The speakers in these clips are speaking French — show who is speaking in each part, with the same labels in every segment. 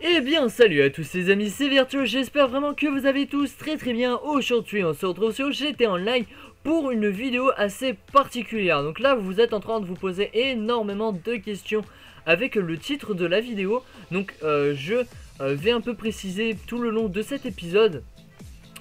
Speaker 1: Eh bien salut à tous les amis, c'est Virtueux, j'espère vraiment que vous avez tous très très bien. Aujourd'hui on se retrouve sur GT Online pour une vidéo assez particulière. Donc là vous êtes en train de vous poser énormément de questions avec le titre de la vidéo. Donc euh, je euh, vais un peu préciser tout le long de cet épisode.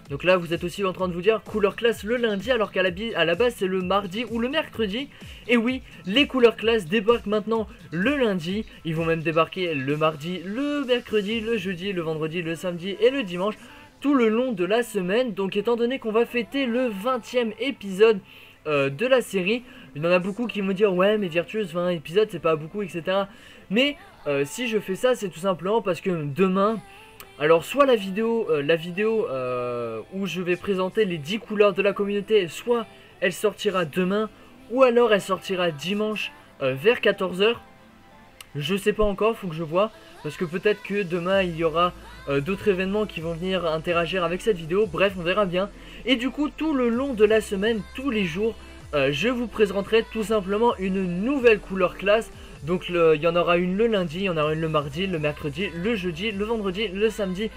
Speaker 1: Donc là vous êtes aussi en train de vous dire couleur classe le lundi alors qu'à la, base c'est le mardi ou le mercredi. Et oui, les couleurs classe débarquent maintenant le lundi. Ils vont même débarquer le mardi, le mercredi, le jeudi, le vendredi, le samedi et le dimanche tout le long de la semaine. Donc étant donné qu'on va fêter le 20e épisode euh, de la série, il y en a beaucoup qui vont dire ouais mais Virtueuse 20 épisodes c'est pas beaucoup etc. Mais euh, si je fais ça c'est tout simplement parce que demain... Alors soit la vidéo, euh, la vidéo euh, où je vais présenter les 10 couleurs de la communauté, soit elle sortira demain, ou alors elle sortira dimanche euh, vers 14h. Je sais pas encore, faut que je vois, parce que peut-être que demain il y aura d'autres événements qui vont venir interagir avec cette vidéo, bref on verra bien. Et du coup tout le long de la semaine, tous les jours, euh, je vous présenterai tout simplement une nouvelle couleur classe. Donc il y en aura une le lundi, il y en aura une le mardi, le mercredi, le jeudi, le vendredi, le samedi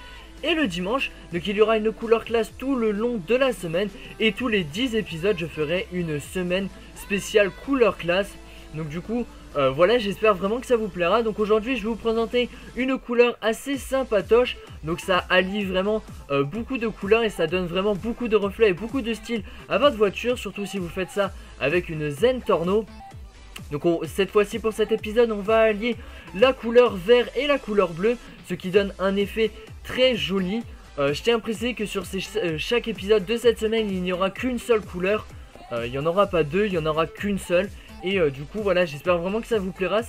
Speaker 1: et le dimanche. Donc il y aura une couleur classe tout le long de la semaine. Et tous les 10 épisodes, je ferai une semaine spéciale couleur classe. Donc du coup, euh, voilà, j'espère vraiment que ça vous plaira. Donc aujourd'hui, je vais vous présenter une couleur assez sympatoche. Donc ça allie vraiment euh, beaucoup de couleurs et ça donne vraiment beaucoup de reflets et beaucoup de style à votre voiture. Surtout si vous faites ça avec une Zen Torno. Donc on- cette fois-ci pour cet épisode on va allier la couleur vert et la couleur bleue Ce qui donne un effet très joli Euh, Je tiens à préciser que sur chaque épisode de cette semaine il n'y aura qu'une seule couleur Il n'y en aura pas deux, il n'y en aura qu'une seule et euh, du coup voilà j'espère vraiment que ça vous plaira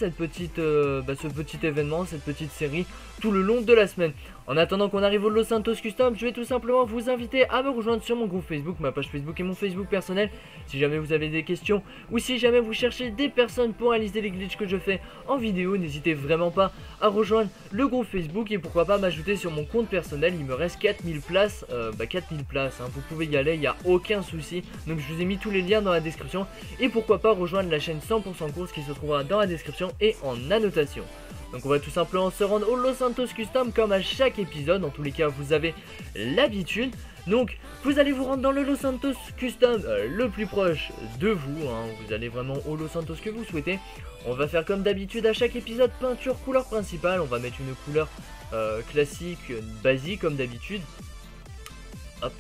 Speaker 1: euh, bah, ce petit événement, cette petite série tout le long de la semaine En attendant qu'on arrive au Los Santos Custom je vais tout simplement vous inviter à me rejoindre sur mon groupe Facebook, ma page Facebook et mon Facebook personnel Si jamais vous avez des questions ou si jamais vous cherchez des personnes pour analyser les glitches que je fais en vidéo, n'hésitez vraiment pas à rejoindre le groupe Facebook et pourquoi pas m'ajouter sur mon compte personnel. Il me reste 4000 places, euh, bah 4000 places, hein. vous pouvez y aller, il n'y a aucun souci. Donc je vous ai mis tous les liens dans la description et pourquoi pas rejoindre la chaîne 100% course qui se trouvera dans la description et en annotation. Donc on va tout simplement se rendre au Los Santos Custom comme à chaque épisode, en tous les cas vous avez l'habitude. Donc vous allez vous rendre dans le Los Santos Custom euh, le plus proche de vous, hein. vous allez vraiment au Los Santos que vous souhaitez. On va faire comme d'habitude à chaque épisode peinture couleur principale, on va mettre une couleur euh, classique, basique comme d'habitude. Hop,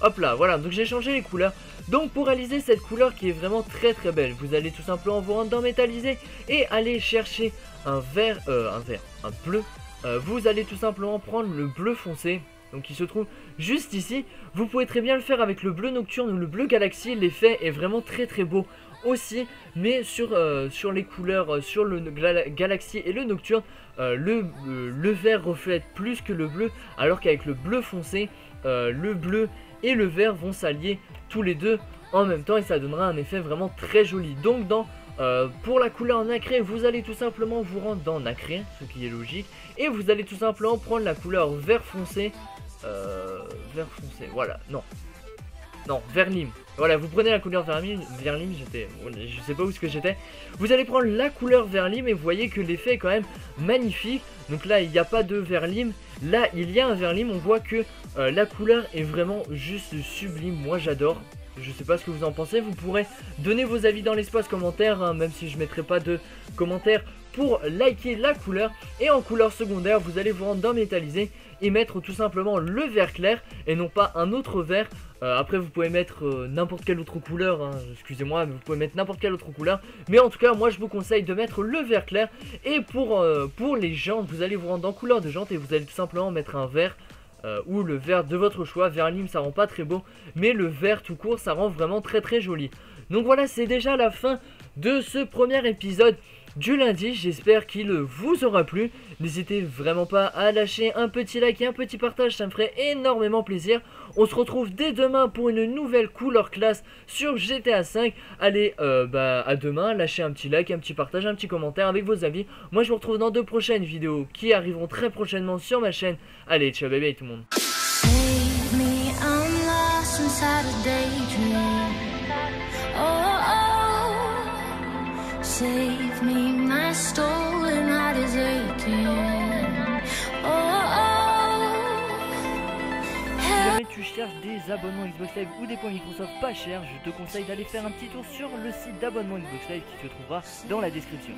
Speaker 1: hop là, voilà, donc j'ai changé les couleurs. Donc pour réaliser cette couleur qui est vraiment très très belle, vous allez tout simplement vous rendre dans métallisé et aller chercher un vert, euh, un vert, un bleu. Euh, vous allez tout simplement prendre le bleu foncé, donc qui se trouve juste ici. Vous pouvez très bien le faire avec le bleu nocturne ou le bleu galaxie, l'effet est vraiment très très beau aussi, mais sur, euh, les couleurs, sur le galaxie et le nocturne, le, le vert reflète plus que le bleu, alors qu'avec le bleu foncé, le bleu et le vert vont s'allier tous les deux en même temps et ça donnera un effet vraiment très joli. Donc dans euh, pour la couleur nacré, vous allez tout simplement vous rendre dans nacré, ce qui est logique, et vous allez tout simplement prendre la couleur vert foncé, euh, vert foncé, voilà, non, non, vert lime. Voilà, vous prenez la couleur vert lime, j'étais, je sais pas où ce que j'étais. Vous allez prendre la couleur vert lime et vous voyez que l'effet est quand même magnifique. Donc là, il n'y a pas de vert lime. Là, il y a un vert lime. On voit que euh, la couleur est vraiment juste sublime. Moi, j'adore. Je sais pas ce que vous en pensez. Vous pourrez donner vos avis dans l'espace commentaire, hein, même si je mettrai pas de commentaires pour liker la couleur. Et en couleur secondaire, vous allez vous rendre dans métallisé et mettre tout simplement le vert clair et non pas un autre vert. Euh, après, vous pouvez mettre euh, n'importe quelle autre couleur, hein, excusez-moi, mais vous pouvez mettre n'importe quelle autre couleur. Mais en tout cas, moi je vous conseille de mettre le vert clair. Et pour, euh, pour les jantes, vous allez vous rendre en couleur de jante et vous allez tout simplement mettre un vert. Euh, ou le vert de votre choix, vert lime ça rend pas très beau, mais le vert tout court ça rend vraiment très très joli. Donc voilà, c'est déjà la fin de ce premier épisode du lundi. J'espère qu'il vous aura plu. N'hésitez vraiment pas à lâcher un petit like et un petit partage, ça me ferait énormément plaisir. On se retrouve dès demain pour une nouvelle couleur classe sur GTA 5. Allez, euh, bah à demain, lâchez un petit like, un petit partage, un petit commentaire avec vos avis. Moi je vous retrouve dans deux prochaines vidéos qui arriveront très prochainement sur ma chaîne. Allez, ciao bébé tout le monde.
Speaker 2: Save me, my stolen heart is aching. Oh, oh,
Speaker 1: Si jamais tu cherches des abonnements Xbox Live ou des points Microsoft pas chers, je te conseille d'aller faire un petit tour sur le site d'abonnement Xbox Live qui se trouvera dans la description.